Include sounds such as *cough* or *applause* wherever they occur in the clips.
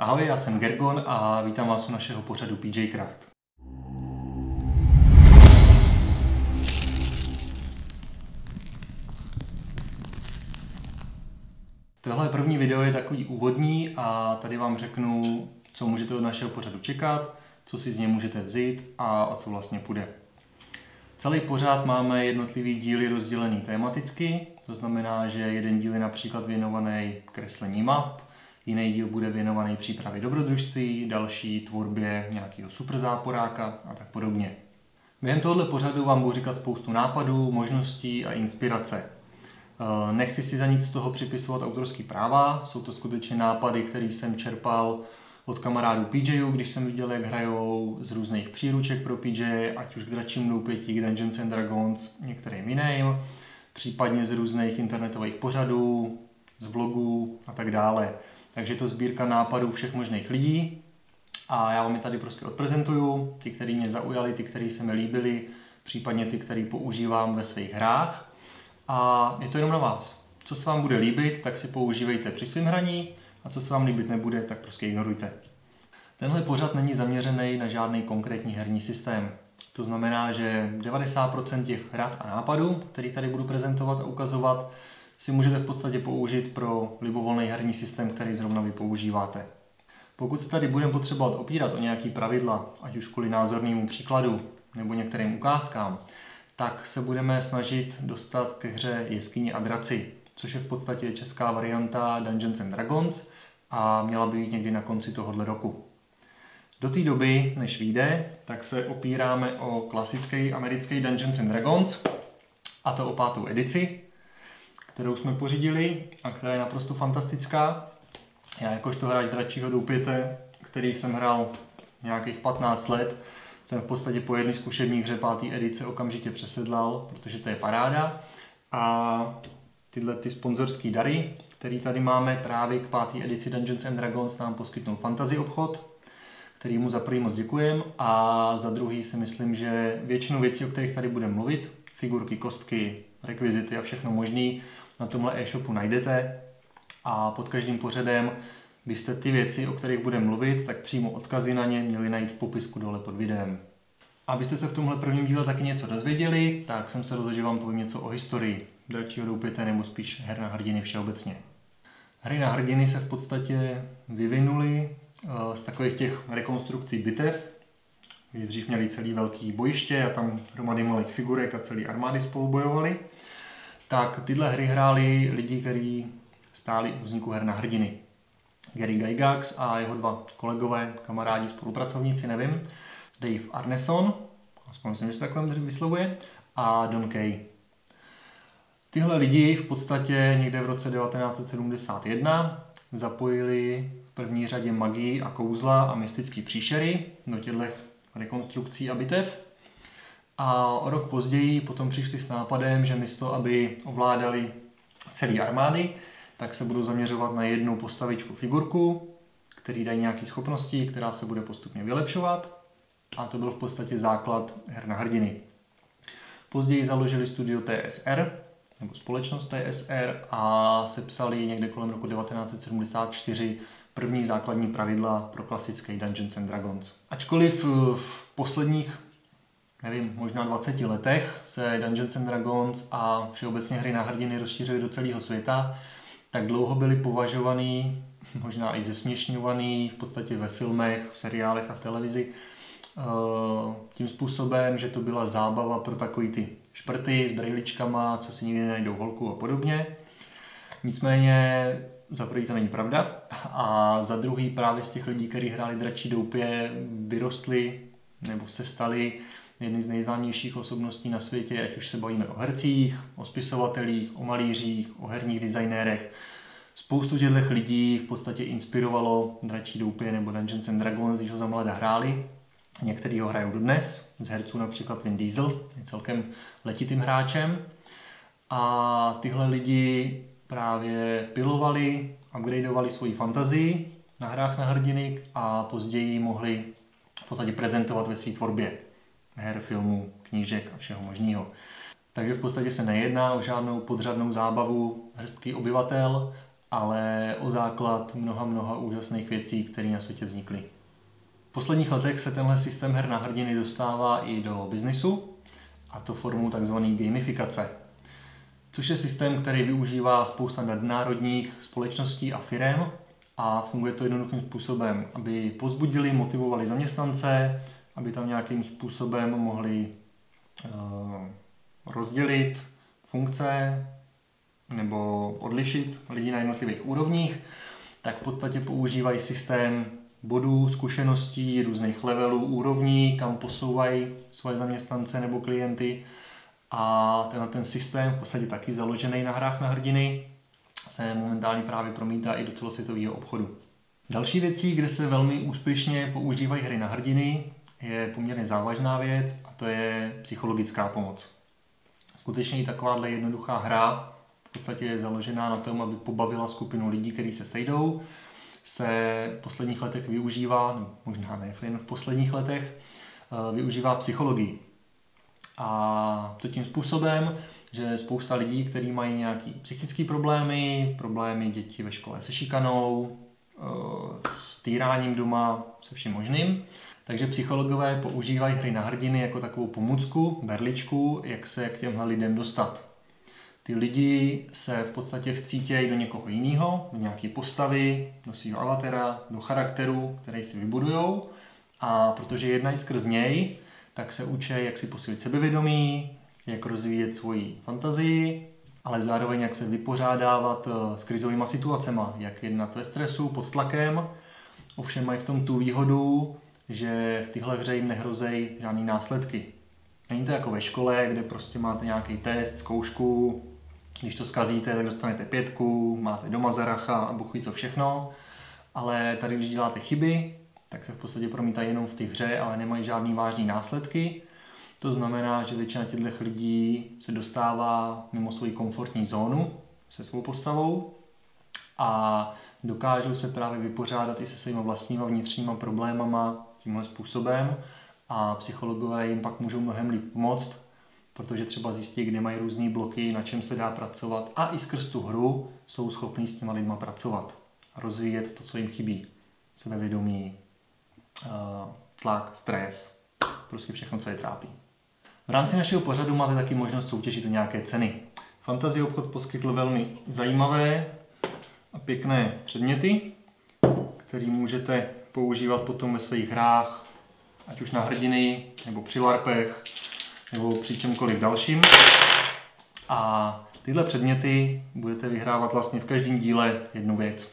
Ahoj, já jsem Gergon a vítám vás u našeho pořadu PJ Craft. Tohle první video je takový úvodní a tady vám řeknu, co můžete od našeho pořadu čekat, co si z něj můžete vzít a o co vlastně půjde. Celý pořád máme jednotlivý díly rozdělený tematicky, to znamená, že jeden díl je například věnovaný kreslení map, jiný díl bude věnovaný přípravě dobrodružství, další tvorbě nějakého superzáporáka a tak podobně. Během tohoto pořadu vám budu říkat spoustu nápadů, možností a inspirace. Eh, nechci si za nic z toho připisovat autorský práva, jsou to skutečně nápady, které jsem čerpal od kamarádů PJů, když jsem viděl, jak hrajou z různých příruček pro PJ, ať už k dračím doupětí, k Dungeons and Dragons, některým jiným, případně z různých internetových pořadů, z vlogů a tak dále. Takže je to sbírka nápadů všech možných lidí a já vám je tady prostě odprezentuju, ty, které mě zaujaly, ty, které se mi líbily, případně ty, které používám ve svých hrách. A je to jenom na vás. Co se vám bude líbit, tak si používejte při svém hraní a co se vám líbit nebude, tak prostě ignorujte. Tenhle pořad není zaměřený na žádný konkrétní herní systém. To znamená, že 90% těch rad a nápadů, který tady budu prezentovat a ukazovat, si můžete v podstatě použít pro libovolný herní systém, který zrovna vy používáte. Pokud se tady budeme potřebovat opírat o nějaký pravidla, ať už kvůli názornému příkladu nebo některým ukázkám, tak se budeme snažit dostat ke hře Jeskyni a draci, což je v podstatě česká varianta Dungeons and Dragons a měla by být někdy na konci tohohle roku. Do té doby, než vyjde, tak se opíráme o klasický americký Dungeons and Dragons, a to o pátou edici, kterou jsme pořídili a která je naprosto fantastická. Já jakožto hráč dračího doupěte, který jsem hrál nějakých 15 let, jsem v podstatě po jedné zkušební hře páté edice okamžitě přesedlal, protože to je paráda. A tyhle ty sponzorské dary, které tady máme právě k páté edici Dungeons and Dragons, nám poskytnou Fantasy obchod, který mu za prvý moc děkujem a za druhý si myslím, že většinu věcí, o kterých tady budeme mluvit, figurky, kostky, rekvizity a všechno možné, na tomhle e-shopu najdete a pod každým pořadem byste ty věci, o kterých budeme mluvit, tak přímo odkazy na ně měli najít v popisku dole pod videem. Abyste se v tomhle prvním díle taky něco dozvěděli, tak jsem se rozhodl, že vám povím něco o historii dračího doupěte nebo spíš her na hrdiny všeobecně. Hry na hrdiny se v podstatě vyvinuly eh, z takových těch rekonstrukcí bitev, kdy dřív měli celý velký bojiště a tam hromady malých figurek a celý armády spolu bojovali. Tak tyhle hry hráli lidi, kteří stáli u vzniku her na hrdiny. Gary Gygax a jeho dva kolegové, kamarádi, spolupracovníci, nevím, Dave Arneson, aspoň myslím, že se takhle vyslovuje, a Don Kay. Tyhle lidi v podstatě někde v roce 1971 zapojili v první řadě magii a kouzla a mystické příšery do těchto rekonstrukcí a bitev. A o rok později potom přišli s nápadem, že místo, aby ovládali celý armády, tak se budou zaměřovat na jednu postavičku figurku, který dají nějaké schopnosti, která se bude postupně vylepšovat. A to byl v podstatě základ her na hrdiny. Později založili studio TSR, nebo společnost TSR a sepsali někde kolem roku 1974 první základní pravidla pro klasický Dungeons and Dragons. Ačkoliv v posledních nevím, možná 20 letech se Dungeons and Dragons a všeobecně hry na hrdiny rozšířily do celého světa, tak dlouho byly považovaný, možná i zesměšňovaný v podstatě ve filmech, v seriálech a v televizi, eh, tím způsobem, že to byla zábava pro takový ty šprty s brejličkama, co si nikdy nenajdou holku a podobně. Nicméně za prvý to není pravda a za druhý právě z těch lidí, kteří hráli dračí doupě, vyrostli nebo se stali jedny z nejznámějších osobností na světě, ať už se bavíme o hercích, o spisovatelích, o malířích, o herních designérech. Spoustu těchto lidí v podstatě inspirovalo Dračí doupě nebo Dungeons and Dragons, když ho za mladá hráli. Některý ho hrajou dodnes, z herců například Vin Diesel, je celkem letitým hráčem. A tyhle lidi právě pilovali, upgradeovali svoji fantazii na hrách na hrdiny a později mohli v podstatě prezentovat ve své tvorbě her, filmů, knížek a všeho možného. Takže v podstatě se nejedná o žádnou podřadnou zábavu hrstky obyvatel, ale o základ mnoha, mnoha úžasných věcí, které na světě vznikly. V posledních letech se tenhle systém her na hrdiny dostává i do biznisu, a to formou tzv. gamifikace, což je systém, který využívá spousta nadnárodních společností a firm a funguje to jednoduchým způsobem, aby pozbudili, motivovali zaměstnance, aby tam nějakým způsobem mohli uh, rozdělit funkce nebo odlišit lidi na jednotlivých úrovních, tak v podstatě používají systém bodů, zkušeností, různých levelů, úrovní, kam posouvají svoje zaměstnance nebo klienty. A tenhle ten systém, v podstatě taky založený na hrách na hrdiny, se momentálně právě promítá i do celosvětového obchodu. Další věcí, kde se velmi úspěšně používají hry na hrdiny, je poměrně závažná věc a to je psychologická pomoc. Skutečně i takováhle jednoduchá hra v podstatě je založená na tom, aby pobavila skupinu lidí, kteří se sejdou, se v posledních letech využívá, možná ne jen v posledních letech, eh, využívá psychologii. A to tím způsobem, že spousta lidí, kteří mají nějaké psychické problémy, problémy dětí ve škole se šikanou, eh, s týráním doma, se vším možným, takže psychologové používají hry na hrdiny jako takovou pomůcku, berličku, jak se k těmhle lidem dostat. Ty lidi se v podstatě vcítějí do někoho jiného, do nějaké postavy, do svého avatara, do charakteru, který si vybudujou a protože jednají skrz něj, tak se učí, jak si posílit sebevědomí, jak rozvíjet svoji fantazii, ale zároveň jak se vypořádávat eh, s krizovými situacemi, jak jednat ve stresu, pod tlakem. Ovšem mají v tom tu výhodu, že v téhle hře jim nehrozejí žádný následky. Není to jako ve škole, kde prostě máte nějaký test, zkoušku, když to zkazíte, tak dostanete pětku, máte doma zaracha a buchují co všechno. Ale tady, když děláte chyby, tak se v podstatě promítají jenom v té hře, ale nemají žádný vážný následky. To znamená, že většina těchto lidí se dostává mimo svoji komfortní zónu se svou postavou a dokážou se právě vypořádat i se svými vlastníma vnitřníma problémama tímhle způsobem a psychologové jim pak můžou mnohem líp pomoct, protože třeba zjistí, kde mají různé bloky, na čem se dá pracovat a i skrz tu hru jsou schopní s těma lidma pracovat a rozvíjet to, co jim chybí. Sebevědomí, eh, tlak, stres, prostě všechno, co je trápí. V rámci našeho pořadu máte taky možnost soutěžit o nějaké ceny. Fantasy obchod poskytl velmi zajímavé a pěkné předměty, které můžete používat potom ve svých hrách, ať už na hrdiny, nebo při larpech, nebo při čemkoliv dalším. A tyhle předměty budete vyhrávat vlastně v každém díle jednu věc.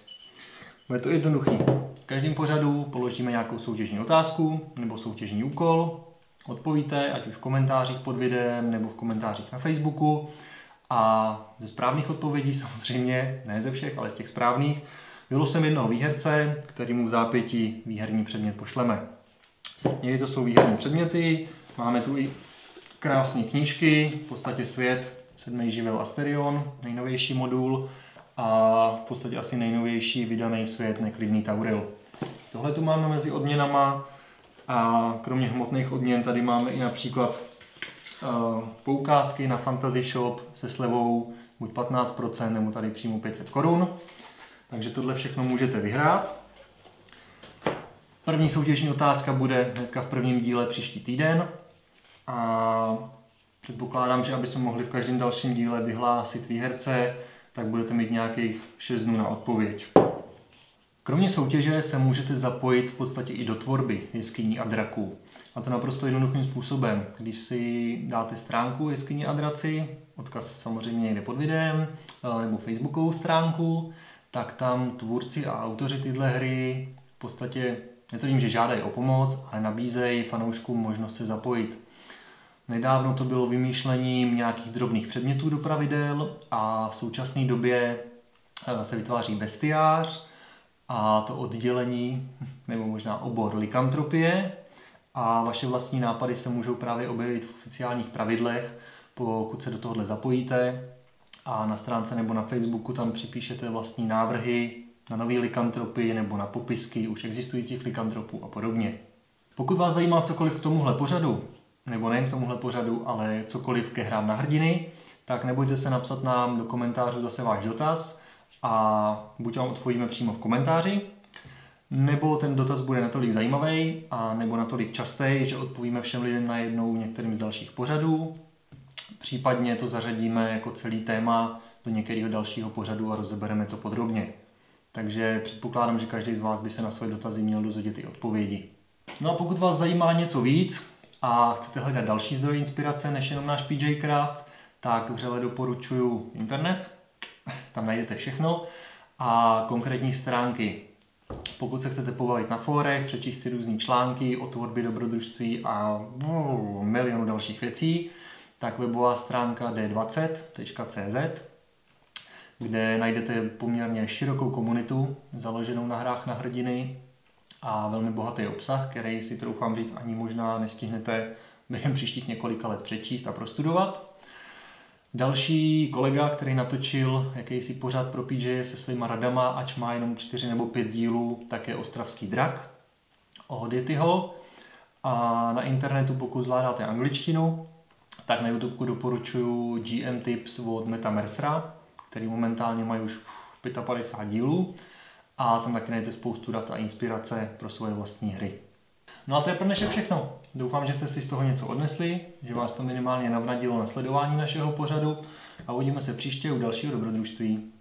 Bude to jednoduchý. V každém pořadu položíme nějakou soutěžní otázku nebo soutěžní úkol, odpovíte, ať už v komentářích pod videem nebo v komentářích na Facebooku. A ze správných odpovědí samozřejmě, ne ze všech, ale z těch správných, vylosujeme jednoho výherce, kterýmu v zápětí výherní předmět pošleme. Někdy to jsou výherní předměty, máme tu i krásné knížky, v podstatě svět, sedmý živel Asterion, nejnovější modul a v podstatě asi nejnovější vydaný svět Neklidný Tauril. Tohle tu máme mezi odměnama a kromě hmotných odměn tady máme i například uh, poukázky na Fantasy Shop se slevou buď 15% nebo tady přímo 500 korun. Takže tohle všechno můžete vyhrát. První soutěžní otázka bude hnedka v prvním díle příští týden a předpokládám, že aby jsme mohli v každém dalším díle vyhlásit výherce, tak budete mít nějakých 6 dnů na odpověď. Kromě soutěže se můžete zapojit v podstatě i do tvorby jeskyní a draků. A to naprosto jednoduchým způsobem. Když si dáte stránku jeskyní a draci, odkaz samozřejmě někde pod videem, eh, nebo facebookovou stránku, tak tam tvůrci a autoři tyhle hry v podstatě, netvrdím, že žádají o pomoc, ale nabízejí fanouškům možnost se zapojit. Nedávno to bylo vymýšlením nějakých drobných předmětů do pravidel a v současné době eh, se vytváří bestiář a to oddělení, *laughs* nebo možná obor likantropie a vaše vlastní nápady se můžou právě objevit v oficiálních pravidlech, pokud se do tohohle zapojíte a na stránce nebo na Facebooku tam připíšete vlastní návrhy na nové likantropy nebo na popisky už existujících likantropů a podobně. Pokud vás zajímá cokoliv k tomuhle pořadu, nebo nejen k tomuhle pořadu, ale cokoliv ke hrám na hrdiny, tak nebojte se napsat nám do komentářů zase váš dotaz a buď vám odpovíme přímo v komentáři, nebo ten dotaz bude natolik zajímavý a nebo natolik častý, že odpovíme všem lidem najednou některým z dalších pořadů. Případně to zařadíme jako celý téma do některého dalšího pořadu a rozebereme to podrobně. Takže předpokládám, že každý z vás by se na své dotazy měl dozvědět i odpovědi. No a pokud vás zajímá něco víc a chcete hledat další zdroje inspirace než jenom náš PJ Craft, tak vřele doporučuji internet, tam najdete všechno a konkrétní stránky. Pokud se chcete pobavit na fórech, přečíst si různé články o tvorbě dobrodružství a no, milionu dalších věcí, tak webová stránka d20.cz, kde najdete poměrně širokou komunitu založenou na hrách na hrdiny a velmi bohatý obsah, který si troufám říct ani možná nestihnete během příštích několika let přečíst a prostudovat. Další kolega, který natočil jakýsi pořád pro PJ se svýma radama, ač má jenom čtyři nebo pět dílů, tak je Ostravský drak od Yetiho. A na internetu, pokud zvládáte angličtinu, tak na YouTube doporučuji GM Tips od Meta Mercera, který momentálně mají už 55 dílů a tam taky najdete spoustu dat a inspirace pro svoje vlastní hry. No a to je pro dnešek všechno. Doufám, že jste si z toho něco odnesli, že vás to minimálně navnadilo na sledování našeho pořadu a uvidíme se příště u dalšího dobrodružství.